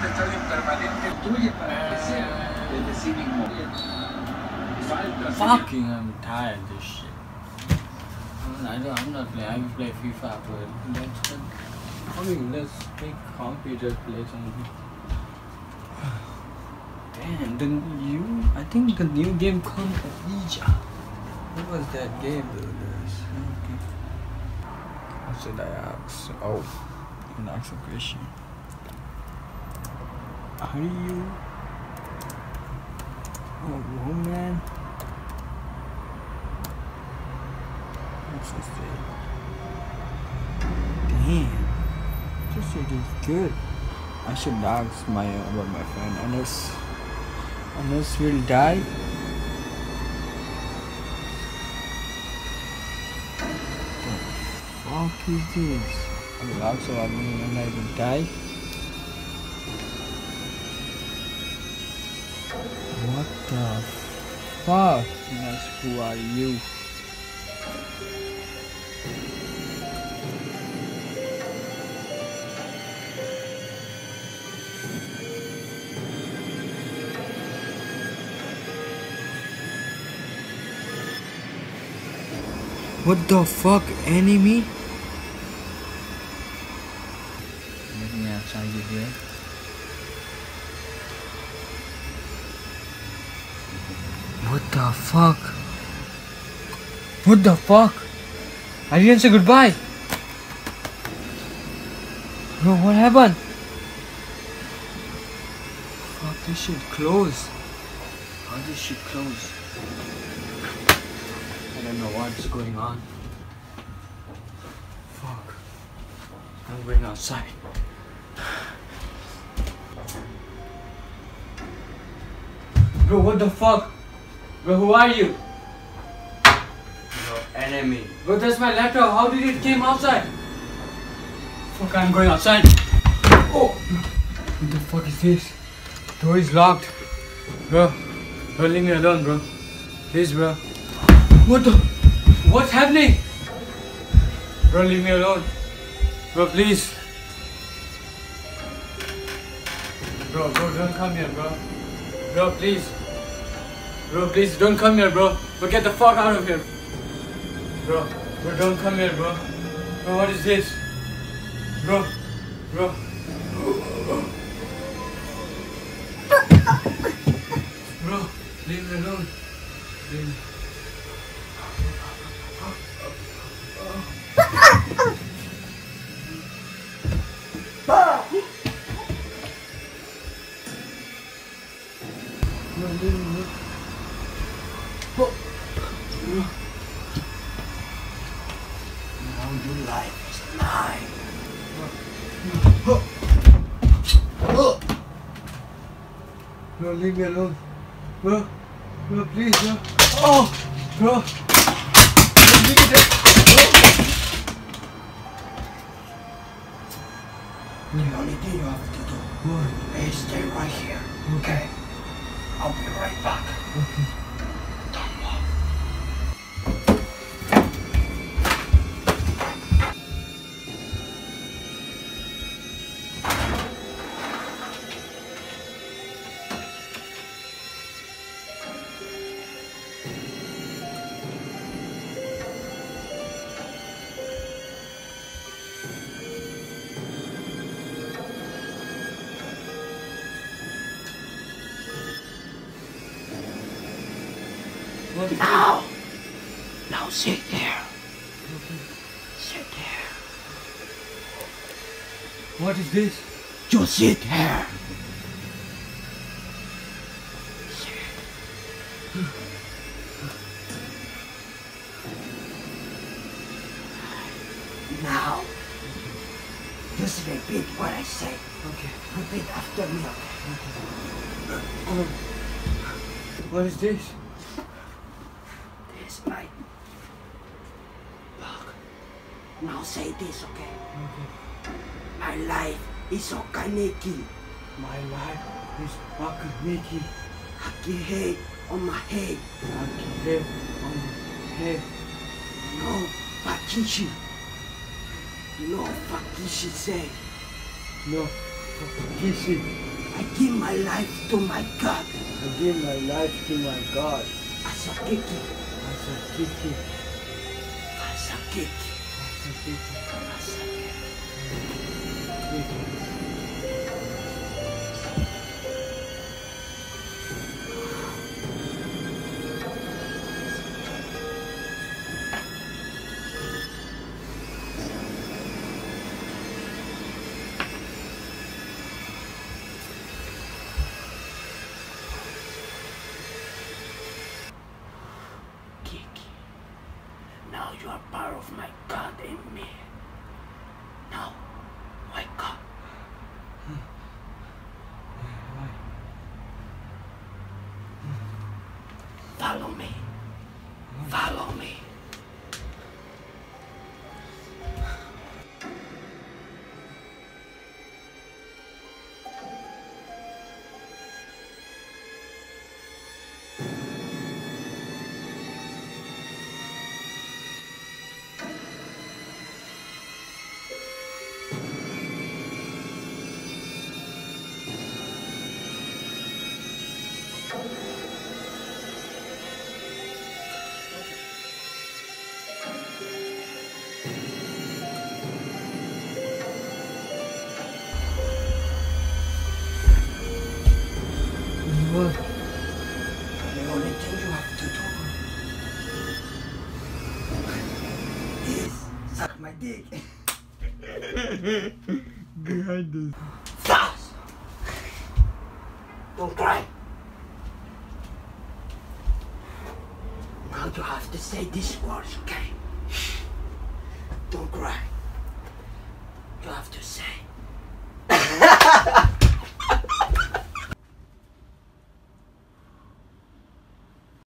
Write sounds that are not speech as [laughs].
un estadio permanente construye para eh, sea desde sí mismo. Falta Fucking, I'm tired of this shit. I don't, I'm not playing. I play FIFA, but let's I mean, let's make computer play something. Damn, the new. I think the new game called Ninja. What was that game, brothers? Okay. What should I ask? Oh, you can ask a question. Are you? Oh, woman. What's this say? Damn. This shit is good. I should ask my about my friend Anas. Anas will die. The fuck is this? I will ask about me when I will die. What the fuck? Anas, who are you? What the fuck, enemy? Let me outside you here. What the fuck? What the fuck? I didn't say goodbye. Bro, what happened? Fuck, this shit closed. How this shit close? I don't know what's going on. Fuck. I'm going outside. Bro, what the fuck? Bro, who are you? Your enemy. Bro, that's my laptop. How did it came outside? Fuck, I'm going outside. Oh! What the fuck is this? Door is locked. Bro, bro, leave me alone, bro. Please, bro. What the? What's happening? Bro, leave me alone. Bro, please. Bro, bro, don't come here, bro. Bro, please. Bro, please don't come here, bro. Bro, get the fuck out of here. Bro, bro, don't come here, bro. Bro, what is this? Bro, bro. Bro, leave me alone. Leave me. Bro. Now your life is mine. Bro, leave me alone. Bro, bro, please, bro. Oh, bro. Bro, leave me there. The only thing you have to do is stay right here. okay. I'll be right back. Don't Now! Now sit there. Sit there. What is this? Just sit there. Now, just repeat what I say. Okay. Repeat after me. Okay. Um, what is this? This my Look. Now say this, okay? Okay. My life is Okaneki. My life is Mickey. Haki head on my head. I can live on my head. No Fakishi. No Fakishi say. No kissy. I give my life to my God. I give my life to my God. Asakiki. Asakiki. Asakiki. Asakiki. Asakiki. Kiki. You are part of my God and me. Do is suck my dick. [laughs] Behind us. Fast. Don't cry. Now you have to say these words, okay? Don't cry. You have to say,